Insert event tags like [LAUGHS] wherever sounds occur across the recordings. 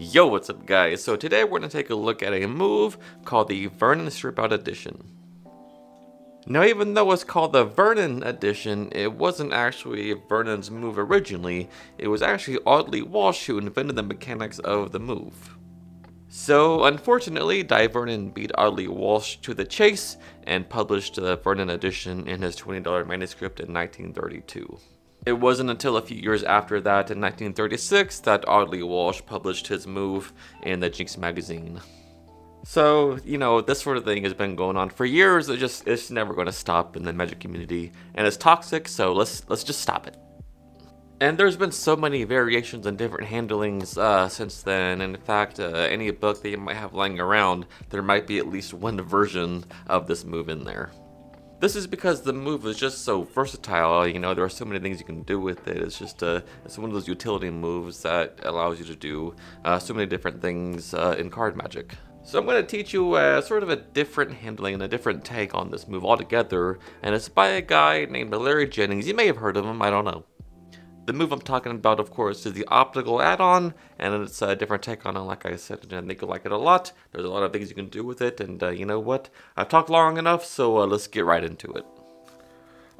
Yo, what's up guys? So today we're going to take a look at a move called the Vernon Strip Out Addition. Now even though it's called the Vernon Addition, it wasn't actually Vernon's move originally, it was actually Audley Walsh who invented the mechanics of the move. So unfortunately, Dai Vernon beat Audley Walsh to the chase and published the Vernon Addition in his $20 manuscript in 1932. It wasn't until a few years after that, in 1936, that Audley Walsh published his move in the Jinx magazine. So, you know, this sort of thing has been going on for years. It just it's never going to stop in the magic community, and it's toxic. So let's let's just stop it. And there's been so many variations and different handlings uh, since then. In fact, uh, any book that you might have lying around, there might be at least one version of this move in there. This is because the move is just so versatile, you know, there are so many things you can do with it. It's just uh, it's one of those utility moves that allows you to do uh, so many different things uh, in card magic. So I'm going to teach you uh, sort of a different handling and a different take on this move altogether, and it's by a guy named Larry Jennings. You may have heard of him, I don't know. The move I'm talking about, of course, is the optical add-on, and it's a different take on it, like I said, and I think you'll like it a lot. There's a lot of things you can do with it, and uh, you know what? I've talked long enough, so uh, let's get right into it.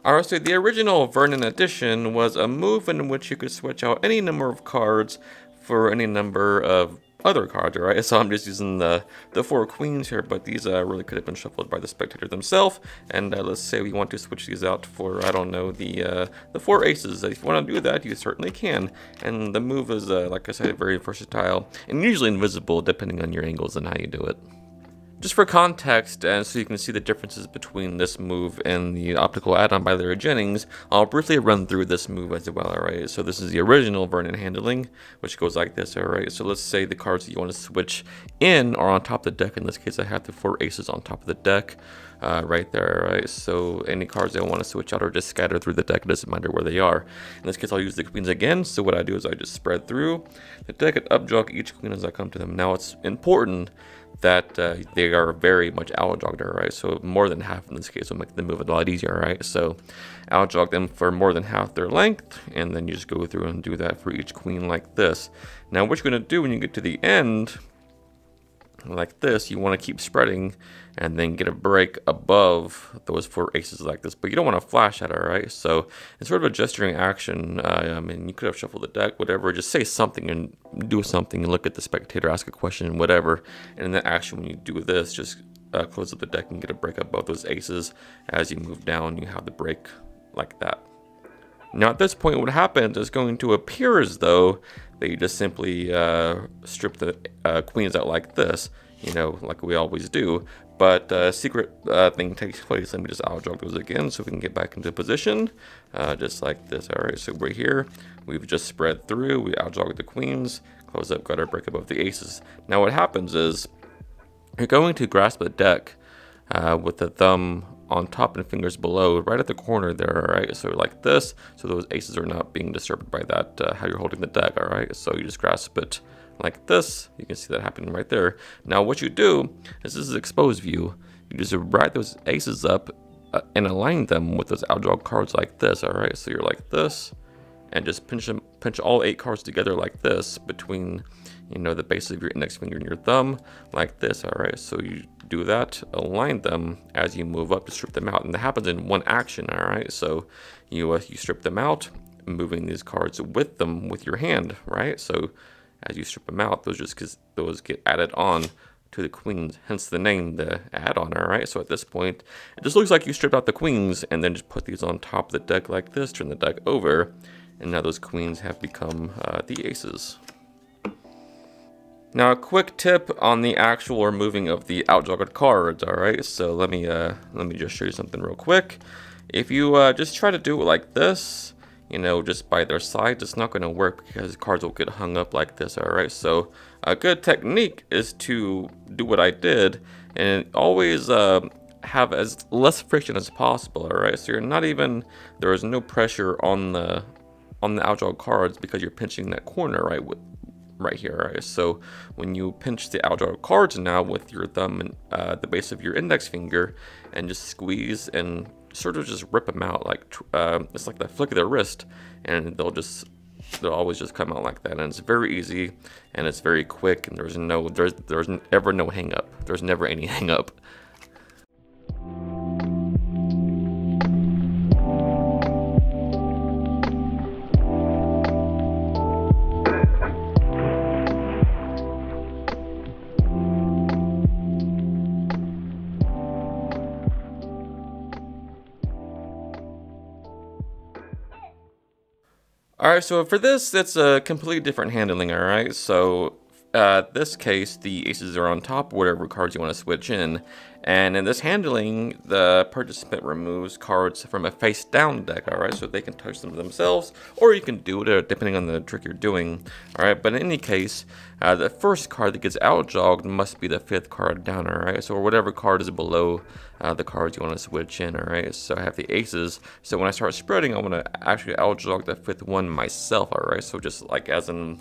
Alright, so the original Vernon addition was a move in which you could switch out any number of cards for any number of other cards, right? So I'm just using the, the four queens here, but these uh, really could have been shuffled by the spectator themselves. And uh, let's say we want to switch these out for, I don't know, the uh, the four aces. If you want to do that, you certainly can. And the move is, uh, like I said, very versatile and usually invisible depending on your angles and how you do it. Just for context, and so you can see the differences between this move and the optical add-on by Larry Jennings, I'll briefly run through this move as well, alright? So this is the original Vernon handling, which goes like this, alright? So let's say the cards that you want to switch in are on top of the deck. In this case, I have the four aces on top of the deck. Uh, right there, right? So any cards that I want to switch out are just scattered through the deck. It doesn't matter where they are. In this case, I'll use the queens again. So what I do is I just spread through the deck and upjog each queen as I come to them. Now it's important that uh, they are very much outjogged, right? So more than half in this case will make the move a lot easier, right? So outjog them for more than half their length, and then you just go through and do that for each queen like this. Now what you're gonna do when you get to the end, like this, you want to keep spreading and then get a break above those four aces like this. But you don't want to flash at it, right? So it's sort of a gesturing action. Uh, I mean, you could have shuffled the deck, whatever. Just say something and do something and look at the spectator, ask a question, whatever. And in the action, when you do this, just uh, close up the deck and get a break above those aces. As you move down, you have the break like that. Now at this point, what happens is going to appear as though they just simply uh, strip the uh, queens out like this, you know, like we always do. But uh, secret uh, thing takes place. Let me just outjog those again so we can get back into position, uh, just like this. All right, so we're here. We've just spread through. We outjog the queens, close up, got our break above the aces. Now what happens is you're going to grasp a deck uh, with the thumb on top and fingers below, right at the corner there, all right? So like this, so those aces are not being disturbed by that, uh, how you're holding the deck, all right? So you just grasp it like this. You can see that happening right there. Now what you do is this is exposed view. You just write those aces up uh, and align them with those outdraw cards like this, all right? So you're like this, and just pinch them, pinch all eight cards together like this between, you know, the base of your index finger and your thumb, like this, all right? So you do that, align them as you move up to strip them out. And that happens in one action, all right? So you, uh, you strip them out, moving these cards with them with your hand, right? So as you strip them out, those just cause those get added on to the queens, hence the name, the add-on, all right? So at this point, it just looks like you stripped out the queens and then just put these on top of the deck like this, turn the deck over, and now those queens have become uh, the aces. Now a quick tip on the actual removing of the outjogged cards, alright? So let me uh, let me just show you something real quick. If you uh, just try to do it like this, you know, just by their sides, it's not going to work because cards will get hung up like this, alright? So a good technique is to do what I did and always uh, have as less friction as possible, alright? So you're not even, there is no pressure on the on the outjog cards because you're pinching that corner, right? With, right here. So when you pinch the outer cards now with your thumb and uh, the base of your index finger and just squeeze and sort of just rip them out like uh, it's like the flick of their wrist and they'll just they'll always just come out like that, and it's very easy, and it's very quick, and there's no there's there's ever no hang up. There's never any [LAUGHS] hang up. Alright, so for this, it's a completely different handling, alright? So, uh, this case, the aces are on top, whatever cards you want to switch in. And in this handling, the participant removes cards from a face down deck, alright? So they can touch them themselves, or you can do it uh, depending on the trick you're doing, alright? But in any case, uh, the first card that gets out jogged must be the fifth card down, alright? So whatever card is below uh, the cards you want to switch in, alright? So I have the aces. So when I start spreading, I want to actually out jog the fifth one myself, alright? So just like as in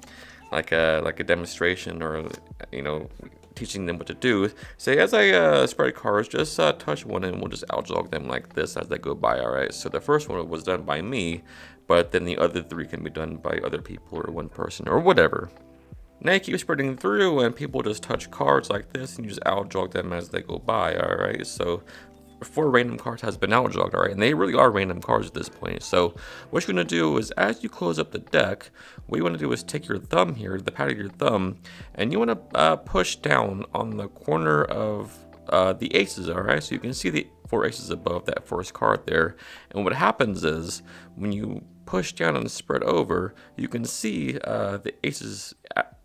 like a like a demonstration or you know teaching them what to do. Say as I uh, spread cards, just uh, touch one and we'll just outjog them like this as they go by. All right. So the first one was done by me, but then the other three can be done by other people or one person or whatever. Now you keep spreading through and people just touch cards like this and you just outjog them as they go by, alright? So four random cards has been out outjogged, alright? And they really are random cards at this point. So what you're to do is as you close up the deck, what you want to do is take your thumb here, the pad of your thumb, and you want to uh, push down on the corner of uh, the aces, alright? So you can see the four aces above that first card there. And what happens is when you push down and spread over, you can see uh, the aces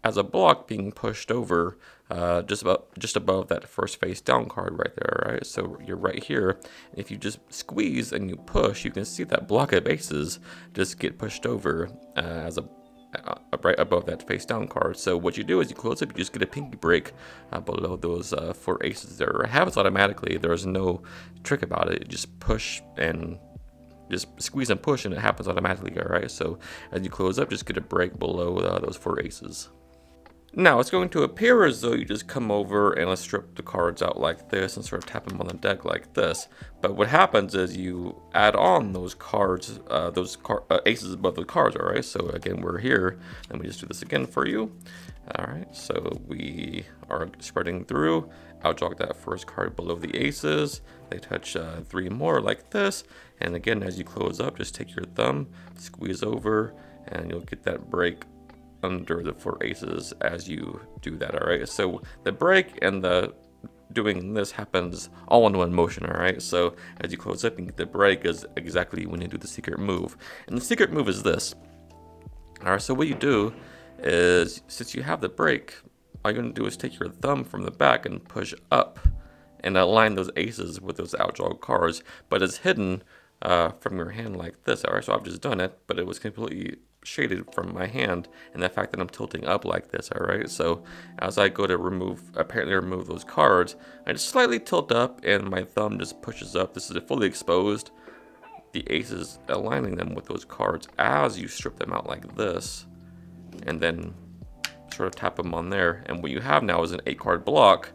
as a block being pushed over uh, just about just above that first face down card right there, right? So you're right here. If you just squeeze and you push, you can see that block of aces just get pushed over uh, as a uh, right above that face down card. So what you do is you close up, you just get a pinky break uh, below those uh, four aces there. It happens automatically. There's no trick about it. You just push and just squeeze and push and it happens automatically, all right? So as you close up, just get a break below uh, those four aces. Now, it's going to appear as though you just come over and let's strip the cards out like this and sort of tap them on the deck like this. But what happens is you add on those cards, uh, those car uh, aces above the cards, all right? So again, we're here. and we just do this again for you. All right, so we are spreading through. I'll jog that first card below the aces. They touch uh, three more like this. And again, as you close up, just take your thumb, squeeze over, and you'll get that break under the four aces as you do that, all right? So the break and the doing this happens all in one motion, all right? So as you close up and the break is exactly when you do the secret move. And the secret move is this. All right, so what you do is, since you have the break, all you're gonna do is take your thumb from the back and push up and align those aces with those outdraw cards, but it's hidden uh, from your hand like this. All right, so I've just done it, but it was completely shaded from my hand and the fact that I'm tilting up like this, all right? So as I go to remove, apparently remove those cards, I just slightly tilt up and my thumb just pushes up. This is a fully exposed. The aces aligning them with those cards as you strip them out like this and then sort of tap them on there. And what you have now is an eight card block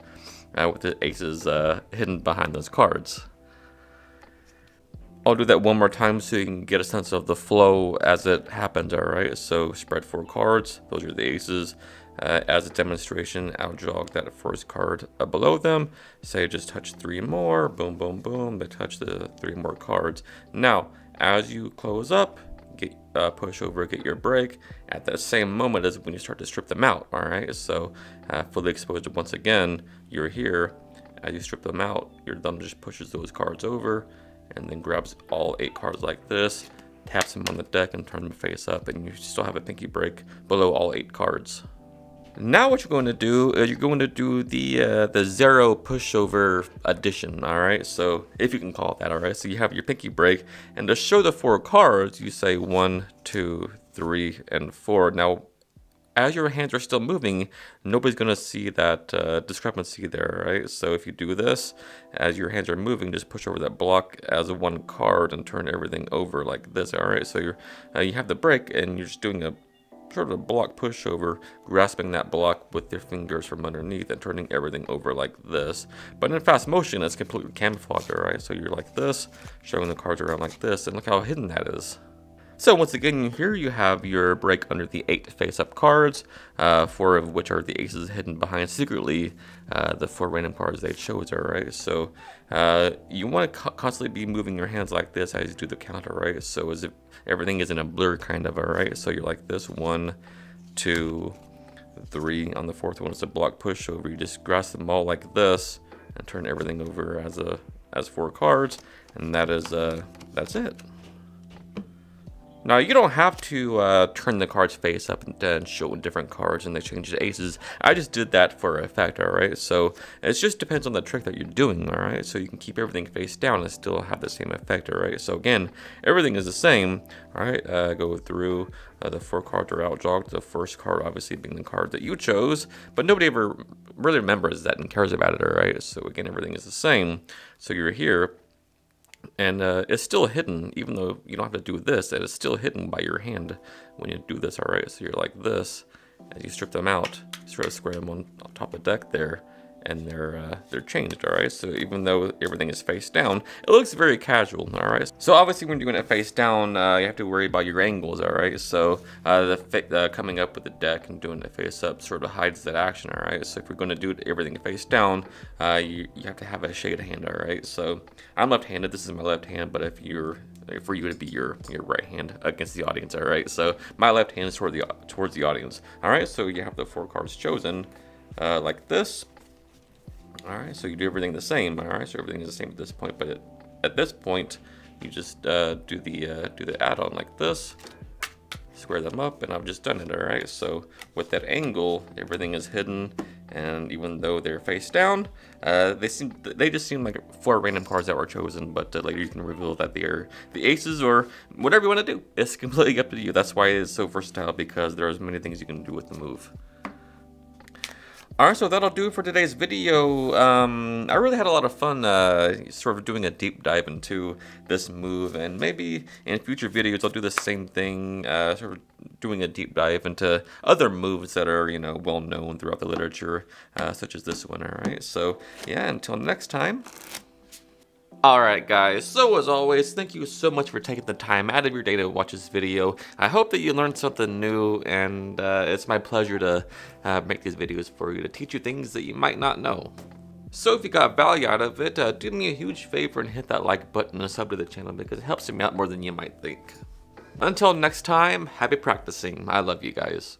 uh, with the aces uh, hidden behind those cards. I'll do that one more time so you can get a sense of the flow as it happens, alright? So spread four cards, those are the aces. Uh, as a demonstration, I'll jog that first card uh, below them. Say just touch three more, boom, boom, boom, they touch the three more cards. Now, as you close up, get uh, push over, get your break. At that same moment as when you start to strip them out, alright? So uh, fully exposed once again, you're here. As you strip them out, your thumb just pushes those cards over and then grabs all eight cards like this, taps them on the deck and turns them face up, and you still have a pinky break below all eight cards. Now what you're going to do is you're going to do the uh, the zero pushover addition, all right? So if you can call it that, all right? So you have your pinky break, and to show the four cards, you say one, two, three, and four. Now as your hands are still moving, nobody's going to see that uh, discrepancy there, right? So if you do this, as your hands are moving, just push over that block as a one card and turn everything over like this, all right? So you're, uh, you have the break and you're just doing a sort of a block pushover, grasping that block with your fingers from underneath and turning everything over like this. But in fast motion, it's completely camouflaged, all right? So you're like this, showing the cards around like this, and look how hidden that is. So once again, here you have your break under the eight face-up cards, uh, four of which are the aces hidden behind secretly uh, the four random cards they chose, alright? So uh, you want to co constantly be moving your hands like this as you do the counter, right? So as if everything is in a blur kind of, alright? So you're like this, one, two, three. On the fourth one, it's a block pushover. You just grasp them all like this and turn everything over as a as four cards, and that is uh, that's it. Now, you don't have to uh, turn the cards face up and, show different cards and they change the aces. I just did that for effect, alright? So, it just depends on the trick that you're doing, alright? So, you can keep everything face down and still have the same effect, alright? So, again, everything is the same, alright? Uh, go through, uh, the four cards are out jogged. The first card, obviously, being the card that you chose, but nobody ever really remembers that and cares about it, alright? So, again, everything is the same. So, you're here and uh, it's still hidden even though you don't have to do this it is still hidden by your hand when you do this all right? So you're like this as you strip them out sort of square them on, top of the deck there and they're uh, they're changed all right? So even though everything is face down it looks very casual all right? So obviously when you're doing it face down uh, you have to worry about your angles all right? So uh, the uh, coming up with the deck and doing it face up sort of hides that action all right? So if going to do everything face down uh, you, you have to have a shade hand all right? So I'm left-handed this is my left hand but if you're for you to be your your right hand against the audience all right? So my left hand is toward the towards the audience all right? So you have the four cards chosen uh, like this all right, so you do everything the same. All right, so everything is the same at this point, but it, at this point, you just uh, do the uh, do the add-on like this, square them up, and I've just done it. All right, so with that angle, everything is hidden, and even though they're face down, uh, they seem they just seem like four random cards that were chosen. But uh, later you can reveal that they are the aces or whatever you want to do. It's [LAUGHS] completely up to you. That's why it's so versatile because there there's many things you can do with the move. Alright, so that'll do it for today's video. Um, I really had a lot of fun uh, sort of doing a deep dive into this move, and maybe in future videos I'll do the same thing, uh, sort of doing a deep dive into other moves that are, you know, well known throughout the literature, uh, such as this one, alright? So, yeah, until next time, Alright guys, so as always, thank you so much for taking the time out of your day to watch this video. I hope that you learned something new and uh, it's my pleasure to uh, make these videos for you to teach you things that you might not know. So if you got value out of it, uh, do me a huge favor and hit that like button and sub to the channel because it helps me out more than you might think. Until next time, happy practicing. I love you guys.